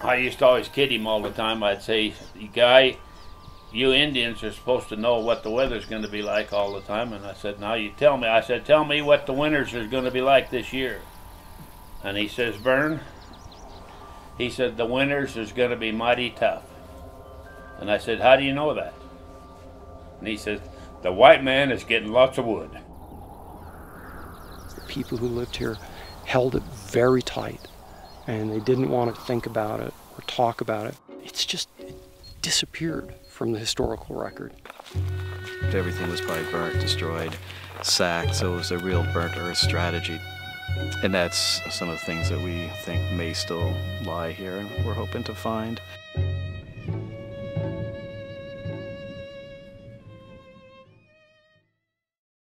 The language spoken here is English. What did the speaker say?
I used to always kid him all the time. I'd say, "Guy, you Indians are supposed to know what the weather's going to be like all the time." And I said, "Now you tell me." I said, "Tell me what the winters are going to be like this year." And he says, "Vern," he said, "the winters is going to be mighty tough." And I said, "How do you know that?" And he says, "The white man is getting lots of wood." The people who lived here held it very tight, and they didn't want to think about it or talk about it. It's just it disappeared from the historical record. Everything was probably burnt, destroyed, sacked, so it was a real burnt earth strategy. And that's some of the things that we think may still lie here and we're hoping to find.